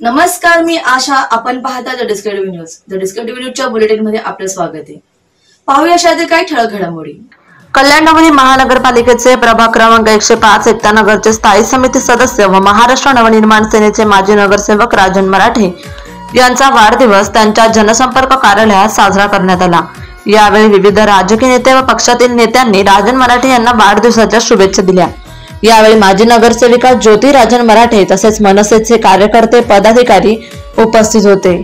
नमस्कार मी आशा. आपण पाहता the distinctive news the distinctive न्यूजच्या बुलेटिनमध्ये आपलं स्वागत आहे. पाहूया अशातील काही ठळक घडामोडी. कल्याण महानगरपालिकेचे प्रभाग क्रमांक एकशे पाच एकता नगरचे स्थायी समिती सदस्य व महाराष्ट्र नवनिर्माण सेनेचे माजी नगरसेवक राजन मराठे यांचा वाढदिवस त्यांच्या जनसंपर्क कार्यालयात साजरा करण्यात आला. यावेळी विविध राजकीय नेते व पक्षातील नेत्यांनी राजन मराठे यांना वाढदिवसाच्या शुभेच्छा दिल्या. यावेळी माजी नगरसेविका ज्योती राजन मराठे तसेच मनसेचे कार्यकर्ते पदाधिकारी उपस्थित होते.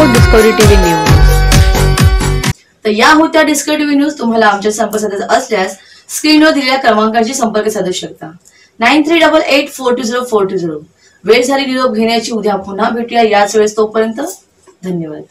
सपोर्ट डिस्कवरी टीव्ही न्यूज तर या होत्या डिस्कटिव्ह न्यूज तुम्हाला आमच्या संपर्क साधायचा असल्यास स्क्रीनवर दिलेल्या क्रमांकाशी संपर्क साधू शकता. Nine three double eight four two zero four two zero वेळ झाली निरोप घेण्याची उद्या पुन्हा भेटूया. याच वेळेस तोपर्यंत धन्यवाद.